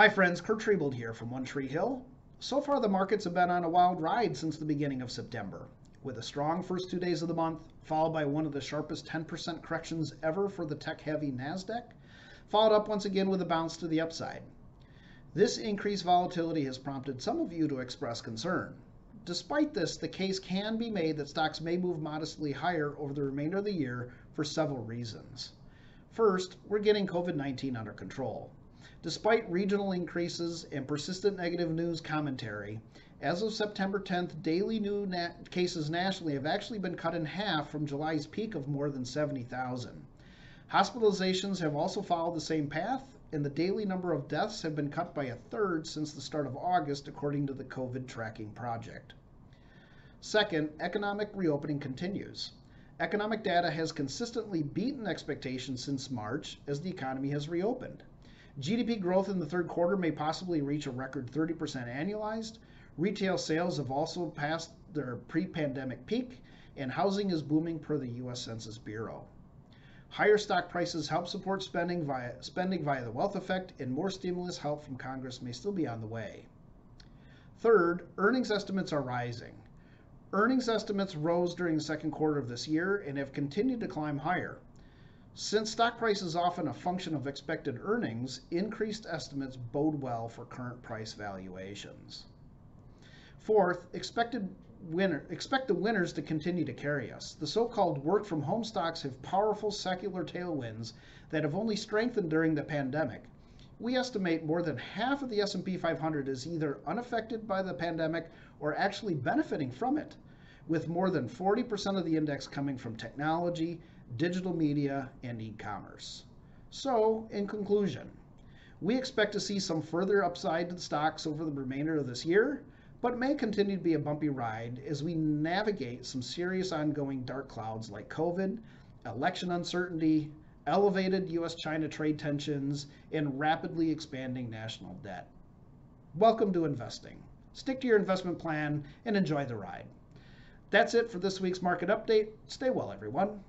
Hi, friends. Kurt Triebold here from One Tree Hill. So far, the markets have been on a wild ride since the beginning of September, with a strong first two days of the month, followed by one of the sharpest 10% corrections ever for the tech heavy NASDAQ, followed up once again with a bounce to the upside. This increased volatility has prompted some of you to express concern. Despite this, the case can be made that stocks may move modestly higher over the remainder of the year for several reasons. First, we're getting COVID 19 under control. Despite regional increases and persistent negative news commentary, as of September 10th, daily new na- cases nationally have actually been cut in half from July's peak of more than 70,000. Hospitalizations have also followed the same path, and the daily number of deaths have been cut by a third since the start of August, according to the COVID Tracking Project. Second, economic reopening continues. Economic data has consistently beaten expectations since March as the economy has reopened. GDP growth in the third quarter may possibly reach a record 30% annualized. Retail sales have also passed their pre pandemic peak, and housing is booming per the U.S. Census Bureau. Higher stock prices help support spending via, spending via the wealth effect, and more stimulus help from Congress may still be on the way. Third, earnings estimates are rising. Earnings estimates rose during the second quarter of this year and have continued to climb higher. Since stock price is often a function of expected earnings, increased estimates bode well for current price valuations. Fourth, expected winner, expect the winners to continue to carry us. The so-called work from home stocks have powerful secular tailwinds that have only strengthened during the pandemic. We estimate more than half of the S&P 500 is either unaffected by the pandemic or actually benefiting from it, with more than 40% of the index coming from technology, digital media, and e commerce. So, in conclusion, we expect to see some further upside to the stocks over the remainder of this year, but may continue to be a bumpy ride as we navigate some serious ongoing dark clouds like COVID, election uncertainty, elevated US China trade tensions, and rapidly expanding national debt. Welcome to investing. Stick to your investment plan and enjoy the ride. That's it for this week's market update. Stay well, everyone.